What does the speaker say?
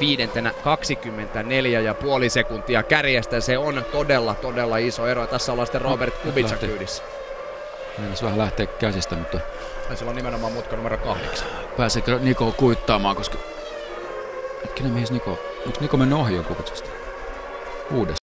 viidentenä 24 ja puoli sekuntia kärjestä. Se on todella, todella iso ero. Tässä ollaan sitten Robert no, Kubica kyydissä. Meinas vähän lähteä käsistä, mutta... Ja sillä on nimenomaan mutka numero kahdeksan. Pääseekö Niko kuittaamaan, koska... Hetkinen, mihin Niko... Onko Niko mennyt ohi jo Kubicasta? Uudessa.